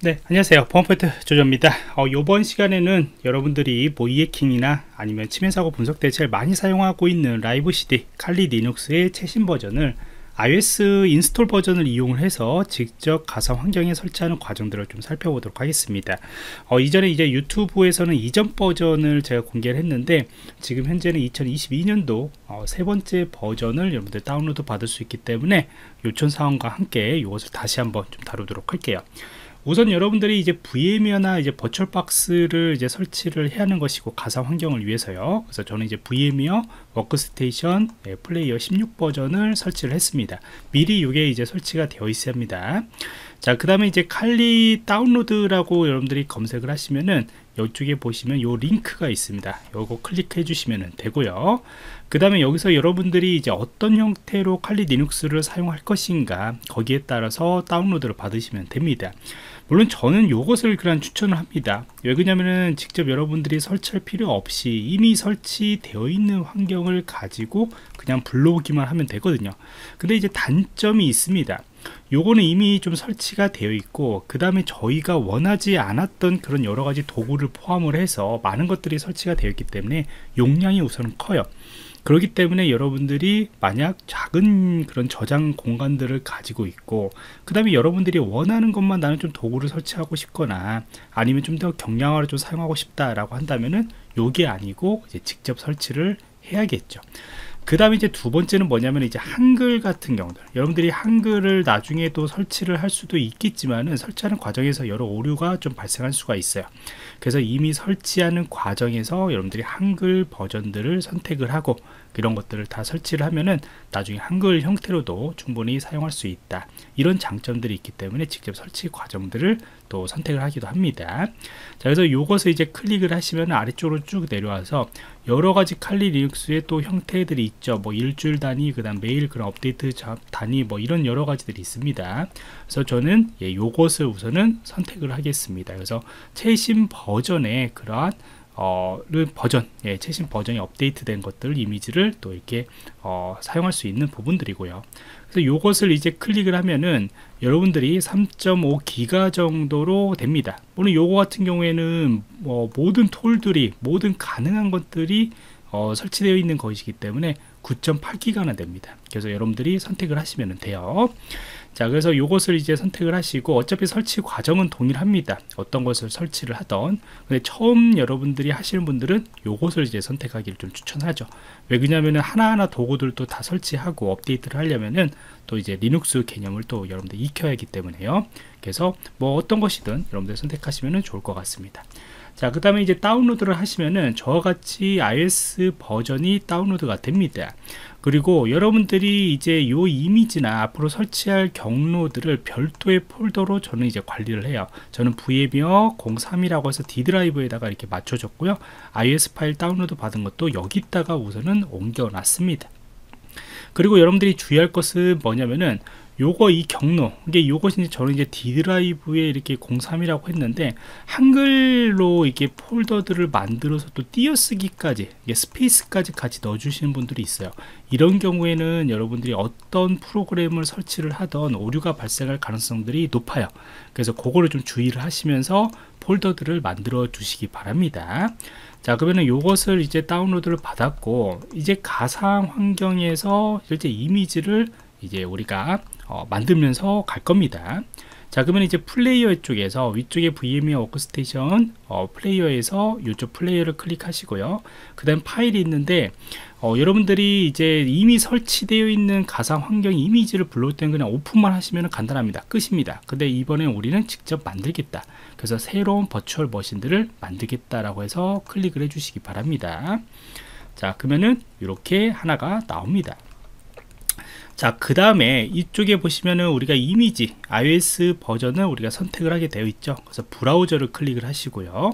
네 안녕하세요. 보안포인트 조조입니다. 어, 이번 시간에는 여러분들이 모의해킹이나 아니면 침해사고 분석 때 제일 많이 사용하고 있는 live CD 칼리 리눅스의 최신 버전을 ISO install 버전을 이용을 해서 직접 가상 환경에 설치하는 과정들을 좀 살펴보도록 하겠습니다. 어, 이전에 이제 유튜브에서는 이전 버전을 제가 공개를 했는데 지금 현재는 2022년도 어, 세 번째 버전을 여러분들 다운로드 받을 수 있기 때문에 요청 사항과 함께 이것을 다시 한번 좀 다루도록 할게요 우선 여러분들이 이제 VM이나 이제 버추얼박스를 이제 설치를 해야 하는 것이고 가상 환경을 위해서요. 그래서 저는 이제 VMware Workstation 네, 플레이어 16 버전을 설치를 했습니다. 미리 이게 이제 설치가 되어 있어야 합니다. 자, 그 다음에 이제 칼리 다운로드라고 여러분들이 검색을 하시면은 이쪽에 보시면 요 링크가 있습니다. 요거 클릭해 주시면 되고요. 그 다음에 여기서 여러분들이 이제 어떤 형태로 칼리 리눅스를 사용할 것인가 거기에 따라서 다운로드를 받으시면 됩니다. 물론 저는 이것을 그냥 추천을 합니다. 왜 그러냐면은 직접 여러분들이 설치할 필요 없이 이미 설치되어 있는 환경을 가지고 그냥 불러오기만 하면 되거든요. 근데 이제 단점이 있습니다. 요거는 이미 좀 설치가 되어 있고 그 다음에 저희가 원하지 않았던 그런 여러가지 도구를 포함을 해서 많은 것들이 설치가 되어 있기 때문에 용량이 우선 커요 그렇기 때문에 여러분들이 만약 작은 그런 저장 공간들을 가지고 있고 그 다음에 여러분들이 원하는 것만 나는 좀 도구를 설치하고 싶거나 아니면 좀 더 경량화를 좀 사용하고 싶다라고 한다면은 요게 아니고 이제 직접 설치를 해야겠죠 그 다음에 이제 두 번째는 뭐냐면 이제 한글 같은 경우들. 여러분들이 한글을 나중에 또 설치를 할 수도 있겠지만은 설치하는 과정에서 여러 오류가 좀 발생할 수가 있어요. 그래서 이미 설치하는 과정에서 여러분들이 한글 버전들을 선택을 하고 이런 것들을 다 설치를 하면은 나중에 한글 형태로도 충분히 사용할 수 있다. 이런 장점들이 있기 때문에 직접 설치 과정들을 또 선택을 하기도 합니다. 자 그래서 이것을 이제 클릭을 하시면 아래쪽으로 쭉 내려와서 여러 가지 칼리 리눅스의 또 형태들이 있죠. 뭐 일주일 단위 그 다음 매일 그런 업데이트 단위 뭐 이런 여러 가지들이 있습니다. 그래서 저는 예, 요것을 우선은 선택을 하겠습니다. 그래서 최신 버전의 그러한 어, 버전, 예, 최신 버전이 업데이트된 것들 이미지를 또 이렇게 어, 사용할 수 있는 부분들이고요. 그래서 이것을 이제 클릭을 하면은 여러분들이 3.5 기가 정도로 됩니다. 물론 요거 같은 경우에는 뭐 모든 톨들이 모든 가능한 것들이 어, 설치되어 있는 것이기 때문에 9.8기가나 됩니다. 그래서 여러분들이 선택을 하시면 돼요. 자 그래서 이것을 이제 선택을 하시고 어차피 설치 과정은 동일합니다. 어떤 것을 설치를 하던. 근데 처음 여러분들이 하시는 분들은 이것을 이제 선택하기를 좀 추천하죠. 왜 그러냐면은 하나하나 도구들도 다 설치하고 업데이트를 하려면은 또 이제 리눅스 개념을 또 여러분들 익혀야 하기 때문에요. 그래서 뭐 어떤 것이든 여러분들 선택하시면 좋을 것 같습니다 자, 그 다음에 이제 다운로드를 하시면은 저와 같이 ISO 버전이 다운로드가 됩니다. 그리고 여러분들이 이제 요 이미지나 앞으로 설치할 경로들을 별도의 폴더로 저는 이제 관리를 해요. 저는 VMware 03이라고 해서 D 드라이브에다가 이렇게 맞춰줬고요. ISO 파일 다운로드 받은 것도 여기다가 우선은 옮겨놨습니다. 그리고 여러분들이 주의할 것은 뭐냐면은 요거 이 경로 이게 이제 저는 이제 D 드라이브에 이렇게 03이라고 했는데 한글로 이게 폴더들을 만들어서 또 띄어쓰기까지 이게 스페이스까지 같이 넣어주시는 분들이 있어요. 이런 경우에는 여러분들이 어떤 프로그램을 설치를 하던 오류가 발생할 가능성들이 높아요. 그래서 그거를 좀 주의를 하시면서 폴더들을 만들어 주시기 바랍니다. 자 그러면 이것을 이제 다운로드를 받았고 이제 가상 환경에서 실제 이미지를 이제 우리가 어, 만들면서 갈 겁니다. 자 그러면 이제 플레이어 쪽에서 위쪽에 VMware Workstation 어, 플레이어에서 이쪽 플레이어를 클릭하시고요. 그 다음 파일이 있는데 어, 여러분들이 이제 이미 설치되어 있는 가상 환경 이미지를 불러올 때는 그냥 오픈만 하시면 간단합니다. 끝입니다. 근데 이번에 우리는 직접 만들겠다. 그래서 새로운 버추얼 머신들을 만들겠다라고 해서 클릭을 해 주시기 바랍니다. 자 그러면은 이렇게 하나가 나옵니다 자, 그 다음에 이쪽에 보시면은 우리가 이미지 iOS 버전을 우리가 선택을 하게 되어 있죠. 그래서 브라우저를 클릭을 하시고요.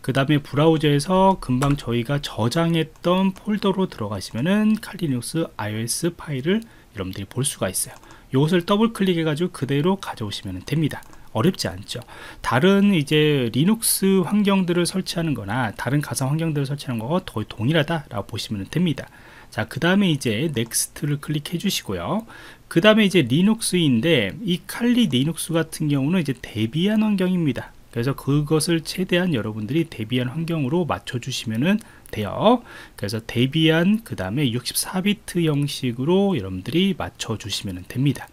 그 다음에 브라우저에서 금방 저희가 저장했던 폴더로 들어가시면은 칼리눅스 iOS 파일을 여러분들이 볼 수가 있어요. 이것을 더블 클릭해 가지고 그대로 가져오시면 됩니다. 어렵지 않죠 다른 이제 리눅스 환경들을 설치하는 거나 다른 가상 환경들을 설치하는 거와 거의 동일하다 라고 보시면 됩니다 자, 그 다음에 이제 next를 클릭해 주시고요. 그 다음에 이제 Linux인데 이 Kali Linux 같은 경우는 이제 Debian 환경입니다. 그래서 그것을 최대한 여러분들이 Debian 환경으로 맞춰주시면 돼요. 그래서 Debian 그 다음에 64비트 형식으로 여러분들이 맞춰주시면 됩니다.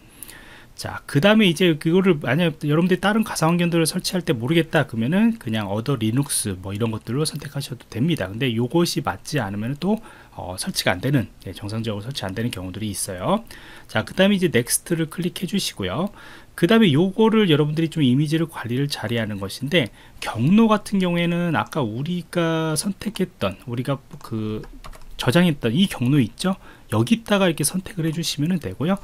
자, 그 다음에 이제 그거를 만약 여러분들이 다른 가상 환경들을 설치할 때 모르겠다 그러면은 그냥 other Linux 뭐 이런 것들로 선택하셔도 됩니다. 근데 이것이 맞지 않으면 또 어, 설치가 안 되는 네, 정상적으로 설치 안 되는 경우들이 있어요. 자, 그 다음에 이제 next를 클릭해 주시고요. 그 다음에 요거를 여러분들이 좀 이미지를 관리를 잘해야 하는 것인데 경로 같은 경우에는 아까 우리가 선택했던 우리가 그 저장했던 이 경로 있죠 여기다가 이렇게 선택을 해주시면 되고요.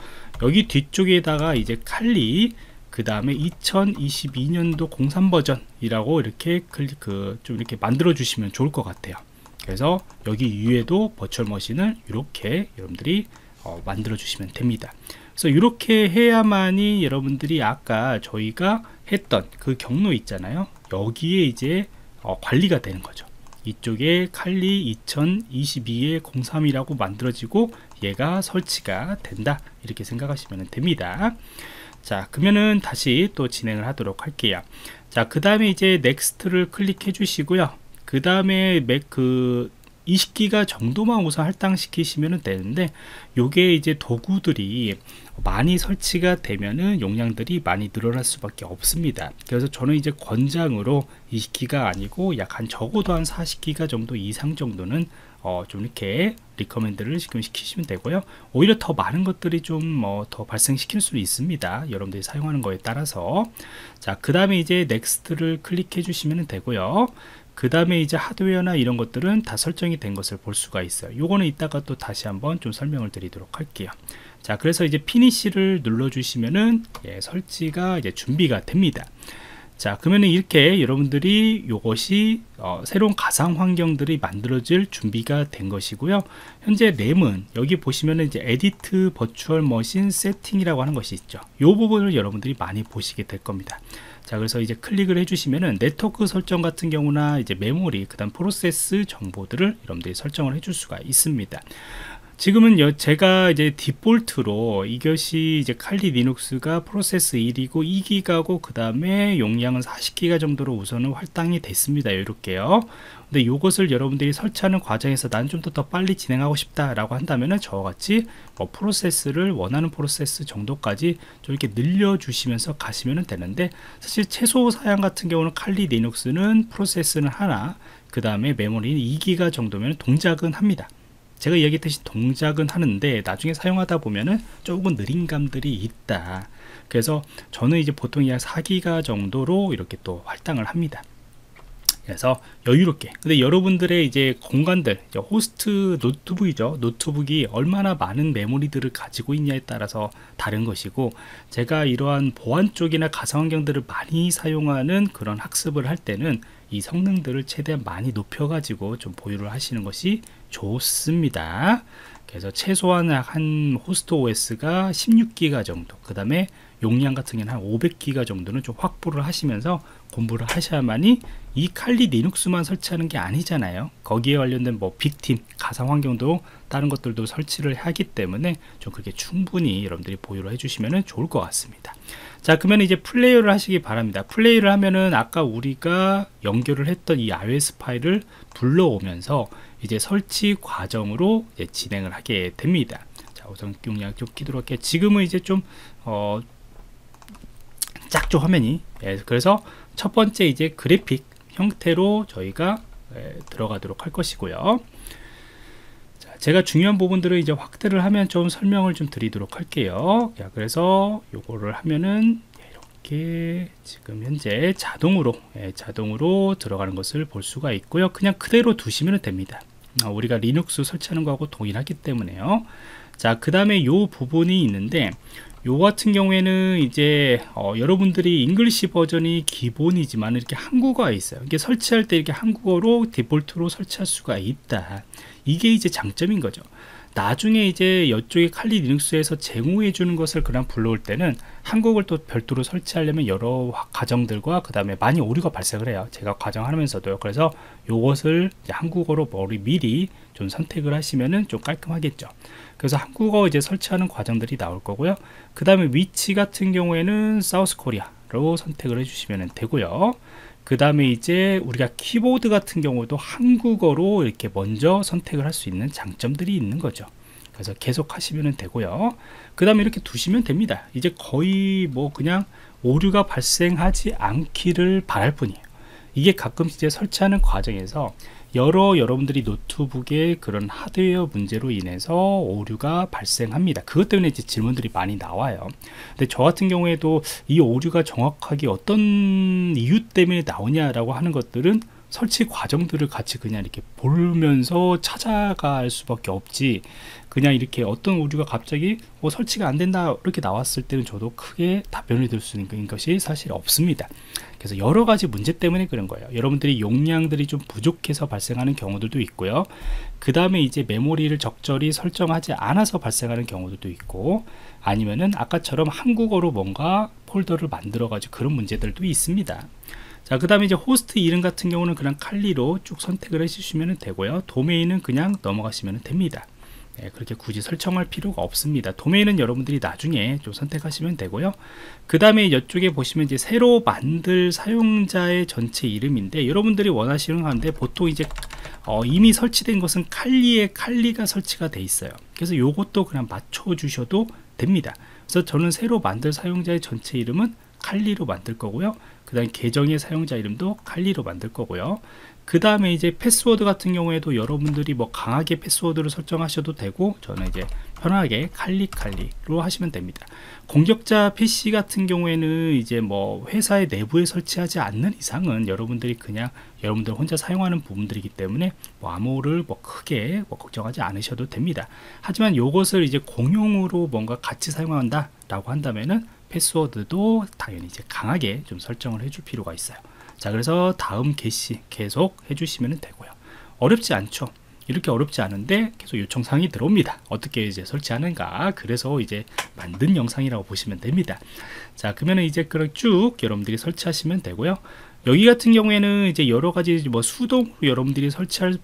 여기 뒤쪽에다가 이제 칼리 그 다음에 2022년도 03 버전이라고 이렇게 클릭 그 좀 이렇게 만들어 주시면 좋을 것 같아요. 그래서 여기 위에도 버추얼 머신을 이렇게 여러분들이 어, 만들어 주시면 됩니다. 그래서 이렇게 해야만이 여러분들이 아까 저희가 했던 그 경로 있잖아요. 여기에 이제 어, 관리가 되는 거죠 이쪽에 칼리 2022의 03이라고 만들어지고 얘가 설치가 된다. 이렇게 생각하시면 됩니다. 자 그러면은 다시 또 진행을 하도록 할게요. 자그 다음에 이제 next를 클릭해 주시고요. 그 다음에 max 20기가 정도만 우선 할당시키시면 되는데 요게 이제 도구들이 많이 설치가 되면은 용량들이 많이 늘어날 수밖에 없습니다. 그래서 저는 이제 권장으로 20기가 아니고 약 한 적어도 한 40기가 정도 이상 정도는 어, 좀 이렇게 recommend를 지금 시키시면 되고요. 오히려 더 많은 것들이 좀뭐더 발생시킬 수 있습니다. 여러분들이 사용하는 거에 따라서. 자그 다음에 이제 next를 클릭해 주시면 되고요 그 다음에 이제 하드웨어나 이런 것들은 다 설정이 된 것을 볼 수가 있어요. 요거는 이따가 또 다시 한번 좀 설명을 드리도록 할게요. 자 그래서 이제 finish를 눌러 주시면은 예, 설치가 이제 준비가 됩니다 자 그러면 이렇게 여러분들이 이것이 어, 새로운 가상 환경들이 만들어질 준비가 된 것이고요. 현재 램은 여기 보시면은 이제 edit virtual machine settings라고 하는 것이 있죠. 이 부분을 여러분들이 많이 보시게 될 겁니다. 자 그래서 이제 클릭을 해주시면은 네트워크 설정 같은 경우나 이제 메모리 그다음 프로세스 정보들을 여러분들이 설정을 해줄 수가 있습니다 지금은 여, 제가 이제 디폴트로 이것이 이제 칼리 리눅스가 프로세스 1이고 2기가고 그 다음에 용량은 40기가 정도로 우선은 할당이 됐습니다. 이렇게요. 근데 이것을 여러분들이 설치하는 과정에서 난 좀 더 더 빨리 진행하고 싶다 라고 한다면은 저와 같이 뭐 프로세스를 원하는 프로세스 정도까지 좀 이렇게 늘려 주시면서 가시면 되는데 사실 최소 사양 같은 경우는 칼리 리눅스는 프로세스는 하나 그 다음에 메모리는 2기가 정도면 동작은 합니다 제가 이야기했듯이 동작은 하는데 나중에 사용하다 보면은 조금 느린 감들이 있다. 그래서 저는 이제 보통 약 4기가 정도로 이렇게 또 할당을 합니다. 그래서 여유롭게. 근데 여러분들의 이제 공간들 호스트 노트북이죠. 노트북이 얼마나 많은 메모리들을 가지고 있냐에 따라서 다른 것이고 제가 이러한 보안 쪽이나 가상 환경들을 많이 사용하는 그런 학습을 할 때는 이 성능들을 최대한 많이 높여 가지고 좀 보유를 하시는 것이 좋습니다. 그래서 최소한 한 호스트 OS가 16기가 정도 그 다음에 용량 같은 경우는 한 500기가 정도는 좀 확보를 하시면서 공부를 하셔야만이 이 칼리 리눅스만 설치하는 게 아니잖아요. 거기에 관련된 뭐 빅팀 가상 환경도 다른 것들도 설치를 하기 때문에 좀 그렇게 충분히 여러분들이 보유를 해주시면 좋을 것 같습니다. 자 그러면 이제 플레이어를 하시기 바랍니다. 플레이를 하면은 아까 우리가 연결을 했던 이 iOS 파일을 불러오면서 이제 설치 과정으로 이제 진행을 하게 됩니다. 자 우선 용량 좀 키도록 할게요. 지금은 이제 좀 어, 작죠 화면이 예, 그래서 첫 번째 이제 그래픽 형태로 저희가 예, 들어가도록 할 것이고요. 자, 제가 중요한 부분들을 이제 확대를 하면 좀 설명을 좀 드리도록 할게요. 자, 그래서 요거를 하면은 이렇게 지금 현재 자동으로 예, 자동으로 들어가는 것을 볼 수가 있고요. 그냥 그대로 두시면 됩니다. 아, 우리가 리눅스 설치하는 거하고 동일하기 때문에요. 자 그 다음에 요 부분이 있는데 요 같은 경우에는 이제 어, 여러분들이 English 버전이 기본이지만 이렇게 한국어가 있어요. 이게 설치할 때 이렇게 한국어로 디폴트로 설치할 수가 있다. 이게 이제 장점인 거죠 나중에 이제 이쪽에 칼리 리눅스에서 제공해 주는 것을 그냥 불러올 때는 한국을 또 별도로 설치하려면 여러 과정들과 그 다음에 많이 오류가 발생을 해요 제가 과정하면서도요 그래서 요것을 한국어로 머리 미리 좀 선택을 하시면은 좀 깔끔하겠죠 그래서 한국어 이제 설치하는 과정들이 나올 거고요. 그 다음에 위치 같은 경우에는 사우스 코리아로 선택을 해주시면 되고요. 그 다음에 이제 우리가 키보드 같은 경우도 한국어로 이렇게 먼저 선택을 할 수 있는 장점들이 있는 거죠. 그래서 계속 하시면 되고요. 그 다음에 이렇게 두시면 됩니다. 이제 거의 뭐 그냥 오류가 발생하지 않기를 바랄 뿐이에요. 이게 가끔씩 이제 설치하는 과정에서 여러 여러분들이 노트북의 그런 하드웨어 문제로 인해서 오류가 발생합니다. 그것 때문에 이제 질문들이 많이 나와요. 근데 저 같은 경우에도 이 오류가 정확하게 어떤 이유 때문에 나오냐라고 하는 것들은 설치 과정들을 같이 그냥 이렇게 보면서 찾아갈 수밖에 없지. 그냥 이렇게 어떤 오류가 갑자기 뭐 설치가 안 된다 이렇게 나왔을 때는 저도 크게 답변을 드릴 수 있는 것이 사실 없습니다. 그래서 여러 가지 문제 때문에 그런 거예요. 여러분들이 용량들이 좀 부족해서 발생하는 경우들도 있고요. 그 다음에 이제 메모리를 적절히 설정하지 않아서 발생하는 경우들도 있고 아니면은 아까처럼 한국어로 뭔가 폴더를 만들어 가지고 그런 문제들도 있습니다 자, 그 다음에 이제 호스트 이름 같은 경우는 그냥 칼리로 쭉 선택을 해주시면 되고요. 도메인은 그냥 넘어가시면 됩니다. 네, 그렇게 굳이 설정할 필요가 없습니다. 도메인은 여러분들이 나중에 좀 선택하시면 되고요. 그 다음에 이쪽에 보시면 이제 새로 만들 사용자의 전체 이름인데 여러분들이 원하시는 건데 보통 이제 어, 이미 설치된 것은 칼리에 칼리가 설치가 돼 있어요. 그래서 요것도 그냥 맞춰 주셔도 됩니다. 그래서 저는 새로 만들 사용자의 전체 이름은 칼리로 만들 거고요. 그 다음에 계정의 사용자 이름도 칼리로 만들 거고요. 그 다음에 이제 패스워드 같은 경우에도 여러분들이 뭐 강하게 패스워드를 설정하셔도 되고 저는 이제 편하게 칼리칼리로 하시면 됩니다. 공격자 PC 같은 경우에는 이제 뭐 회사의 내부에 설치하지 않는 이상은 여러분들이 그냥 여러분들 혼자 사용하는 부분들이기 때문에 뭐 암호를 뭐 크게 뭐 걱정하지 않으셔도 됩니다. 하지만 이것을 이제 공용으로 뭔가 같이 사용한다 라고 한다면은 패스워드도 당연히 이제 강하게 좀 설정을 해줄 필요가 있어요. 자, 그래서 다음 게시 계속 해주시면 되고요. 어렵지 않죠. 이렇게 어렵지 않은데 계속 요청사항이 들어옵니다. 어떻게 이제 설치하는가. 그래서 이제 만든 영상이라고 보시면 됩니다. 자, 그러면 이제 그걸 쭉 여러분들이 설치하시면 되고요. 여기 같은 경우에는 이제 여러 가지 뭐 수동으로 여러분들이 설치할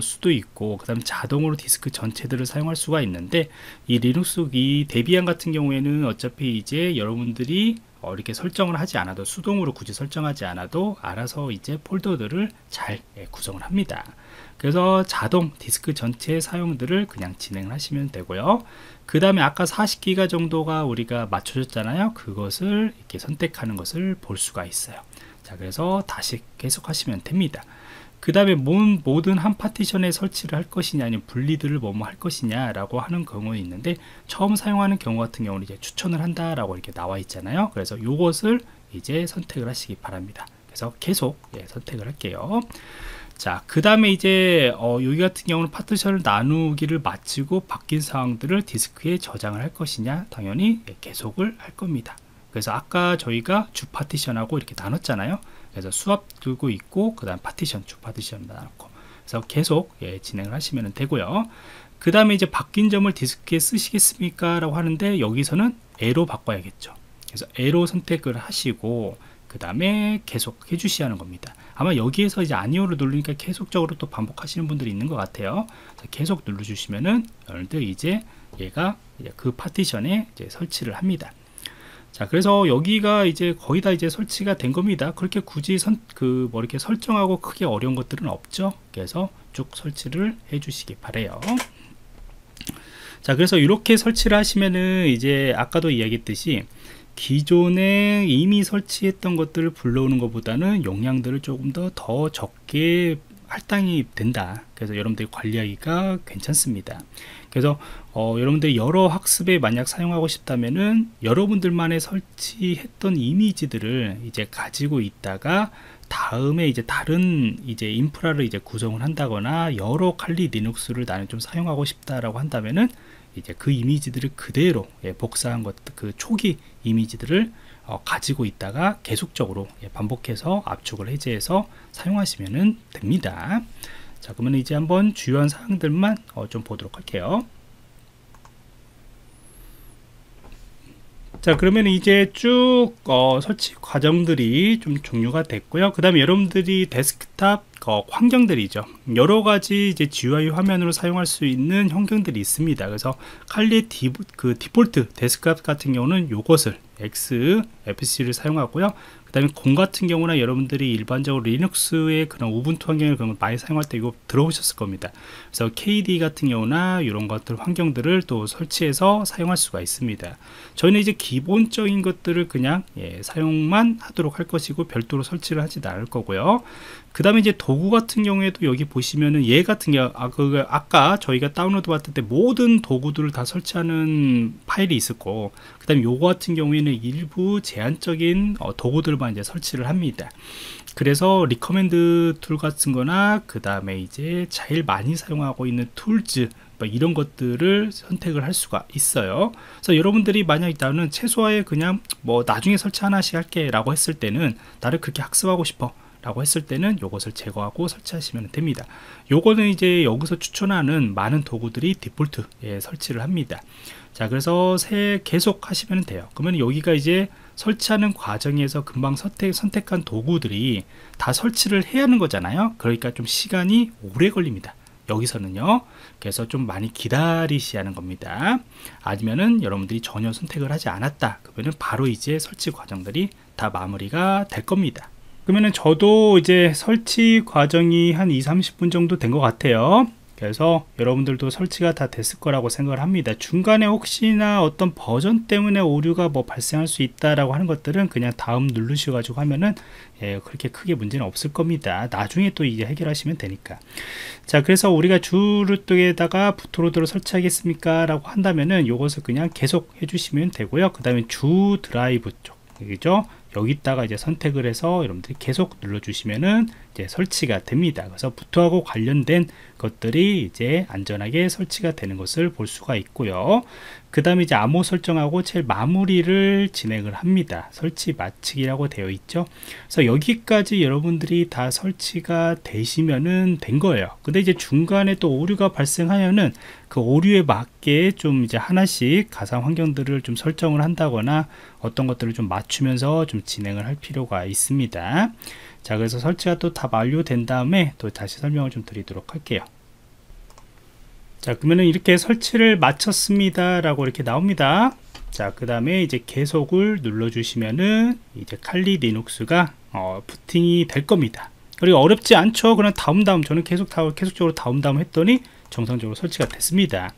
수도 있고 그 다음 자동으로 디스크 전체들을 사용할 수가 있는데 이 리눅스 이 데비안 같은 경우에는 어차피 이제 여러분들이 어, 이렇게 설정을 하지 않아도 수동으로 굳이 설정하지 않아도 알아서 이제 폴더들을 잘 예, 구성을 합니다. 그래서 자동 디스크 전체 사용들을 그냥 진행을 하시면 되고요. 그 다음에 아까 40기가 정도가 우리가 맞춰졌잖아요. 그것을 이렇게 선택하는 것을 볼 수가 있어요 자 그래서 다시 계속 하시면 됩니다. 그 다음에 모든 한 파티션에 설치를 할 것이냐 아니면 분리들을 뭐뭐 할 것이냐 라고 하는 경우 있는데 처음 사용하는 경우 같은 경우는 이제 추천을 한다 라고 이렇게 나와 있잖아요. 그래서 이것을 이제 선택을 하시기 바랍니다. 그래서 계속 예, 선택을 할게요. 자, 그 다음에 이제 어, 여기 같은 경우는 파티션을 나누기를 마치고 바뀐 사항들을 디스크에 저장을 할 것이냐 당연히 예, 계속을 할 겁니다. 그래서 아까 저희가 주 파티션하고 이렇게 나눴잖아요. 그래서 swap 들고 있고 그 다음 파티션 주 파티션 나눴고. 그래서 계속 예, 진행을 하시면 되고요. 그 다음에 이제 바뀐 점을 디스크에 쓰시겠습니까? 라고 하는데 여기서는 예로 바꿔야겠죠. 그래서 예로 선택을 하시고 그 다음에 계속 해주시 하는 겁니다. 아마 여기에서 이제 아니오를 누르니까 계속적으로 또 반복하시는 분들이 있는 것 같아요. 계속 눌러주시면은 여러분들 이제 얘가 그 파티션에 이제 설치를 합니다 자 그래서 여기가 이제 거의 다 이제 설치가 된 겁니다. 그렇게 굳이 선, 그, 뭐 이렇게 설정하고 크게 어려운 것들은 없죠. 그래서 쭉 설치를 해 주시기 바래요. 자 그래서 이렇게 설치를 하시면은 이제 아까도 이야기했듯이 기존에 이미 설치했던 것들을 불러오는 것보다는 용량들을 조금 더 더 적게 할당이 된다. 그래서 여러분들이 관리하기가 괜찮습니다. 그래서 어, 여러분들이 여러 학습에 만약 사용하고 싶다면은 여러분들만의 설치했던 이미지들을 이제 가지고 있다가 다음에 이제 다른 이제 인프라를 이제 구성을 한다거나 여러 칼리 리눅스를 나는 좀 사용하고 싶다라고 한다면은 이제 그 이미지들을 그대로 예, 복사한 것 그 초기 이미지들을 어, 가지고 있다가 계속적으로 예, 반복해서 압축을 해제해서 사용하시면 됩니다. 자 그러면 이제 한번 주요한 사항들만 어, 좀 보도록 할게요. 자 그러면 이제 쭉 어, 설치 과정들이 좀 종료가 됐고요 그 다음에 여러분들이 데스크탑 어, 환경들이죠 여러 가지 이제 GUI 화면으로 사용할 수 있는 환경들이 있습니다 그래서 칼리 디, 그 디폴트 데스크탑 같은 경우는 요것을 XFCE를 사용하고요. 그 다음에 GNOME 같은 경우나 여러분들이 일반적으로 리눅스의 그런 우분투 환경을 그런 많이 사용할 때 이거 들어보셨을 겁니다. 그래서 KDE 같은 경우나 이런 것들 환경들을 또 설치해서 사용할 수가 있습니다. 저희는 이제 기본적인 것들을 그냥 예, 사용만 하도록 할 것이고 별도로 설치를 하지 않을 거고요 그 다음에 이제 도구 같은 경우에도 여기 보시면은 얘 같은 경우 아, 그, 아까 저희가 다운로드 받을 때 모든 도구들을 다 설치하는 파일이 있었고 그 다음에 요거 같은 경우에는 일부 제한적인 어, 도구들만 이제 설치를 합니다. 그래서 recommend tool 같은 거나 그 다음에 이제 제일 많이 사용하고 있는 tools 뭐 이런 것들을 선택을 할 수가 있어요. 그래서 여러분들이 만약 나는 최소화에 그냥 뭐 나중에 설치 하나씩 할게 라고 했을 때는 나를 그렇게 학습하고 싶어 라고 했을 때는 이것을 제거하고 설치하시면 됩니다. 요거는 이제 여기서 추천하는 많은 도구들이 디폴트에 설치를 합니다. 자 그래서 새 계속 하시면 돼요. 그러면 여기가 이제 설치하는 과정에서 금방 선택, 선택한 도구들이 다 설치를 해야 하는 거잖아요. 그러니까 좀 시간이 오래 걸립니다. 여기서는요. 그래서 좀 많이 기다리셔야 하는 겁니다. 아니면은 여러분들이 전혀 선택을 하지 않았다. 그러면 바로 이제 설치 과정들이 다 마무리가 될 겁니다 그러면은 저도 이제 설치 과정이 한 2, 30분 정도 된 것 같아요. 그래서 여러분들도 설치가 다 됐을 거라고 생각을 합니다. 중간에 혹시나 어떤 버전 때문에 오류가 뭐 발생할 수 있다라고 하는 것들은 그냥 다음 누르셔가지고 하면은 예, 그렇게 크게 문제는 없을 겁니다. 나중에 또 이제 해결하시면 되니까. 자, 그래서 우리가 주루트에다가 부트로드를 설치하겠습니까? 라고 한다면은 이것을 그냥 계속 해주시면 되고요. 그 다음에 주 드라이브 쪽, 여기죠? 여기다가 이제 선택을 해서 여러분들이 계속 눌러주시면은 이제 설치가 됩니다. 그래서 부트하고 관련된 것들이 이제 안전하게 설치가 되는 것을 볼 수가 있고요. 그 다음에 이제 암호 설정하고 제일 마무리를 진행을 합니다. 설치 마치기라고 되어 있죠. 그래서 여기까지 여러분들이 다 설치가 되시면은 된 거예요. 근데 이제 중간에 또 오류가 발생하면은 그 오류에 맞게 좀 이제 하나씩 가상 환경들을 좀 설정을 한다거나 어떤 것들을 좀 맞추면서 좀 진행을 할 필요가 있습니다. 자 그래서 설치가 또 다 완료된 다음에 또 다시 설명을 좀 드리도록 할게요. 자 그러면은 이렇게 설치를 마쳤습니다 라고 이렇게 나옵니다. 자 그 다음에 이제 계속을 눌러 주시면은 이제 칼리 리눅스가 어, 부팅이 될 겁니다. 그리고 어렵지 않죠. 그냥 다음 다음 저는 계속 다 계속적으로 다음 다음 했더니 정상적으로 설치가 됐습니다.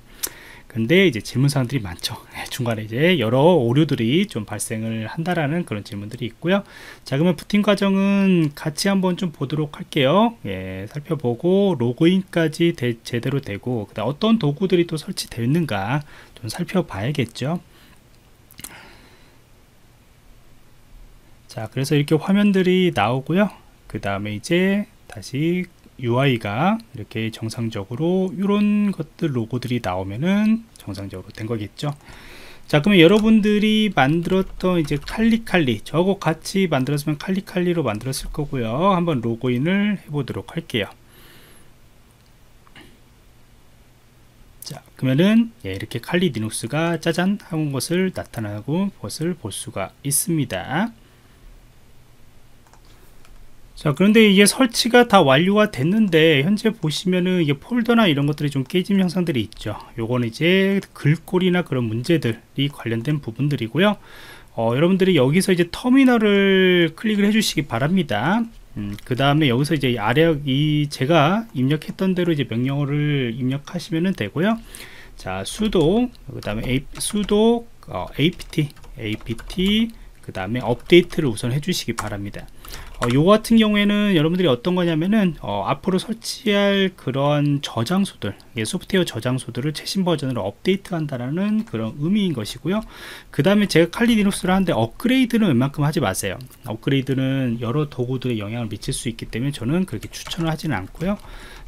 근데 이제 질문 사항들이 많죠. 예, 중간에 이제 여러 오류들이 좀 발생을 한다라는 그런 질문들이 있고요. 자 그러면 부팅 과정은 같이 한번 좀 보도록 할게요. 예, 살펴보고 로그인까지 되, 제대로 되고 그다음 어떤 도구들이 또 설치되어 있는가 좀 살펴봐야겠죠. 자 그래서 이렇게 화면들이 나오고요. 그 다음에 이제 다시 UI가 이렇게 정상적으로 이런 것들 로고들이 나오면은 정상적으로 된 거겠죠. 자 그러면 여러분들이 만들었던 이제 칼리칼리 저거 같이 만들었으면 칼리칼리로 만들었을 거고요. 한번 로그인을 해 보도록 할게요. 자 그러면은 예, 이렇게 칼리 리눅스가 짜잔 하는 것을 나타나고 것을 볼 수가 있습니다 자 그런데 이게 설치가 다 완료가 됐는데 현재 보시면은 이게 폴더나 이런 것들이 좀 깨짐 현상들이 있죠. 요거는 이제 글꼴이나 그런 문제들이 관련된 부분들이고요. 어, 여러분들이 여기서 이제 터미널을 클릭을 해 주시기 바랍니다. 음, 그 다음에 여기서 이제 아래 이 제가 입력했던 대로 이제 명령어를 입력하시면 되고요. 자 수도 그 다음에 수도 어, apt apt 그 다음에 업데이트를 우선 해 주시기 바랍니다 어, 요 같은 경우에는 여러분들이 어떤 거냐면은 어, 앞으로 설치할 그런 저장소들 예, 소프트웨어 저장소들을 최신 버전으로 업데이트 한다라는 그런 의미인 것이고요. 그 다음에 제가 칼리 리눅스를 하는데 업그레이드는 웬만큼 하지 마세요. 업그레이드는 여러 도구들에 영향을 미칠 수 있기 때문에 저는 그렇게 추천을 하지는 않고요.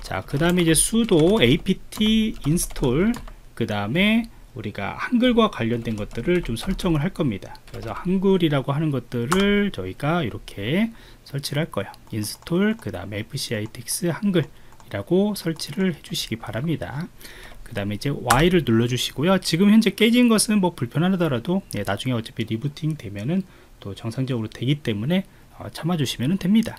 자그 다음에 이제 sudo apt install 그 다음에 우리가 한글과 관련된 것들을 좀 설정을 할 겁니다 그래서 한글이라고 하는 것들을 저희가 이렇게 설치를 할 거예요 install 그 다음에 FCITX 한글 이라고 설치를 해 주시기 바랍니다 그 다음에 이제 Y를 눌러 주시고요. 지금 현재 깨진 것은 뭐 불편하더라도 예, 나중에 어차피 리부팅 되면은 또 정상적으로 되기 때문에 어, 참아 주시면 됩니다.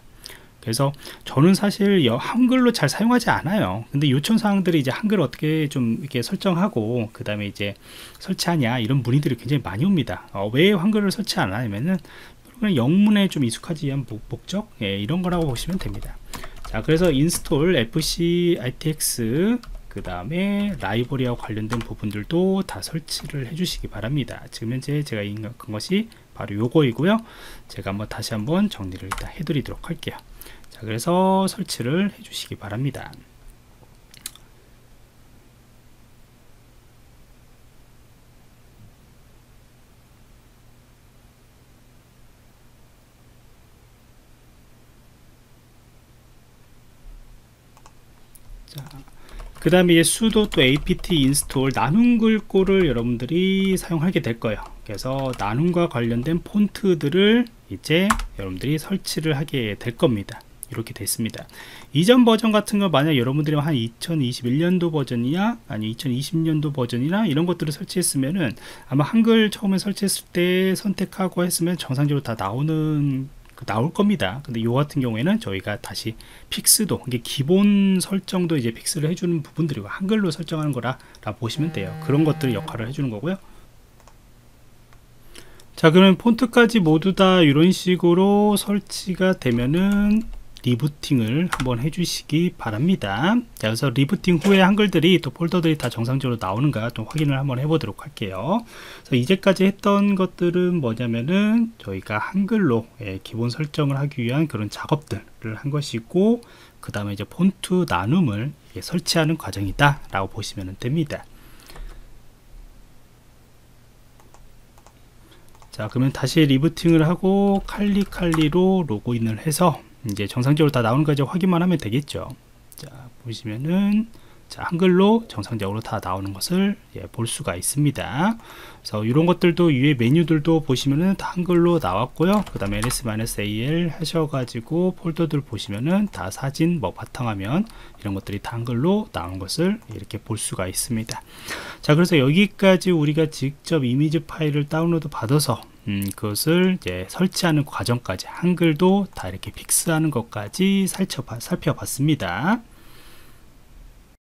그래서 저는 사실 한글로 잘 사용하지 않아요. 근데 요청 사항들이 이제 한글 어떻게 좀 이렇게 설정하고 그 다음에 이제 설치하냐 이런 문의들이 굉장히 많이 옵니다. 어, 왜 한글을 설치 안 하냐면은 그냥 영문에 좀 익숙하지 위한 목적 예, 이런 거라고 보시면 됩니다. 자 그래서 install fcitx 그 다음에 라이브러리와 관련된 부분들도 다 설치를 해주시기 바랍니다. 지금 현재 제가 입력한 것이 바로 요거이고요. 제가 한번 다시 한번 정리를 일단 해드리도록 할게요. 자, 그래서 설치를 해주시기 바랍니다. 자, 그 다음에 sudo 또 apt install 나눔 글꼴을 여러분들이 사용하게 될 거예요. 그래서 나눔과 관련된 폰트들을 이제 여러분들이 설치를 하게 될 겁니다. 이렇게 됐습니다. 이전 버전 같은 거 만약 여러분들이 한 2021년도 버전이냐 아니 2020년도 버전이나 이런 것들을 설치했으면은 아마 한글 처음에 설치했을 때 선택하고 했으면 정상적으로 다 나오는 그 나올 겁니다. 근데 요 같은 경우에는 저희가 다시 fix도 이게 기본 설정도 이제 fix를 해주는 부분들이고 한글로 설정하는 거라 보시면 돼요. 그런 것들 역할을 해주는 거고요. 자 그러면 폰트까지 모두 다 이런 식으로 설치가 되면은 리부팅을 한번 해주시기 바랍니다. 자, 그래서 리부팅 후에 한글들이 또 폴더들이 다 정상적으로 나오는가 좀 확인을 한번 해보도록 할게요. 그래서 이제까지 했던 것들은 뭐냐면은 저희가 한글로 예, 기본 설정을 하기 위한 그런 작업들을 한 것이고 그 다음에 이제 폰트 나눔을 예, 설치하는 과정이다 라고 보시면 됩니다. 자 그러면 다시 리부팅을 하고 칼리칼리로 로그인을 해서 이제 정상적으로 다 나오는 거지 확인만 하면 되겠죠. 자 보시면은 자 한글로 정상적으로 다 나오는 것을 예, 볼 수가 있습니다. 그래서 이런 것들도 위에 메뉴들도 보시면은 다 한글로 나왔고요. 그 다음에 ls-al 하셔가지고 폴더들 보시면은 다 사진 뭐 바탕화면 이런 것들이 다 한글로 나온 것을 이렇게 볼 수가 있습니다. 자 그래서 여기까지 우리가 직접 이미지 파일을 다운로드 받아서 음, 그것을 이제 설치하는 과정까지 한글도 다 이렇게 픽스하는 것까지 살펴봤습니다.